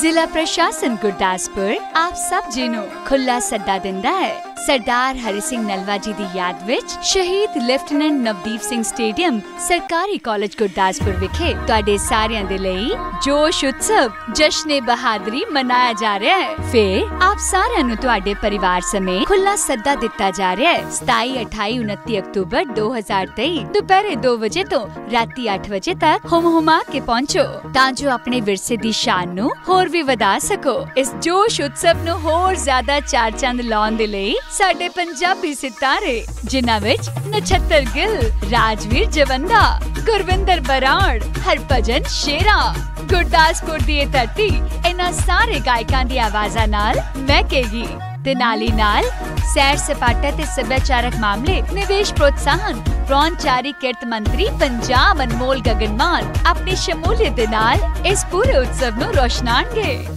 जिला प्रशासन गुरदासपुर आप सब जिनो खुला सद्दा दिंदा है। ਸਰਦਾਰ ਹਰੀ ਸਿੰਘ ਨਲਵਾ ਜੀ ਦੀ ਯਾਦ ਵਿੱਚ ਸ਼ਹੀਦ ਲੈਫਟੀਨੈਂਟ ਨਵਦੀਪ ਸਿੰਘ ਸਟੇਡੀਅਮ ਸਰਕਾਰੀ ਕਾਲਜ ਗੁਰਦਾਸਪੁਰ ਵਿਖੇ ਤੁਹਾਡੇ ਸਾਰਿਆਂ ਦੇ ਲਈ ਜੋਸ਼ ਉਤਸਵ ਜਸ਼ਨੇ ਬਹਾਦਰੀ ਮਨਾਇਆ ਜਾ ਰਿਹਾ ਹੈ ਫਿਰ ਆਪ ਸਾਰਿਆਂ ਨੂੰ ਤੁਹਾਡੇ ਪਰਿਵਾਰ ਸਮੇਤ ਖੁੱਲਾ ਸੱਦਾ ਦਿੱਤਾ ਜਾ ਰਿਹਾ ਹੈ 27 28 29 ਅਕਤੂਬਰ 2023 ਦੁਪਹਿਰੇ 2 ਵਜੇ ਤੋਂ ਰਾਤੀ 8 ਵਜੇ ਤੱਕ ਹੁਮ ਹੁਮਾ ਕੇ ਪਹੁੰਚੋ ਤਾਂ ਜੋ ਆਪਣੇ ਵਿਰਸੇ ਦੀ ਸ਼ਾਨ ਨੂੰ ਹੋਰ ਵੀ ਵਧਾ ਸਕੋ ਇਸ ਜੋਸ਼ ਉਤਸਵ ਨੂੰ ਹੋਰ ਜ਼ਿਆਦਾ ਚਾਰ ਚੰਦ ਲਾਉਣ ਦੇ ਲਈ ਸਾਡੇ ਪੰਜਾਬੀ ਸਿਤਾਰੇ ਜਿਨ੍ਹਾਂ ਵਿੱਚ ਨਛੱਤਰ ਗਿੱਲ ਰਾਜਵੀਰ ਜਵੰਦਾ ਗੁਰਵਿੰਦਰ ਬਰਾੜ ਹਰਭਜਨ ਸ਼ੇਰਾ ਗੁਰਦਾਸਪੁਰ ਦੀ ਇਹ ਧਰਤੀ ਇਹਨਾਂ ਸਾਰੇ ਗਾਇਕਾਂ ਦੀ ਆਵਾਜ਼ਾਂ ਨਾਲ ਮਹਿਕੇਗੀ ਤੇ ਨਾਲੀ ਨਾਲ ਸੈਰ ਸਪਾਟਾ ਤੇ ਸੱਭਿਆਚਾਰਕ ਮਾਮਲੇ ਨਿਵੇਸ਼ ਪ੍ਰੋਤਸਾਹਨ ਪ੍ਰੌਣਚਾਰੀ ਕਿਰਤ ਮੰਤਰੀ ਪੰਜਾਬ ਅਨਮੋਲ ਗਗਨਮਾਨ ਆਪਣੀ ਸ਼ਮੂਲੀਅਤ ਦੇ ਨਾਲ ਇਸ ਪੂਰੇ ਉਤਸਵ ਨੂੰ ਰੋਸ਼ਨਾਣਗੇ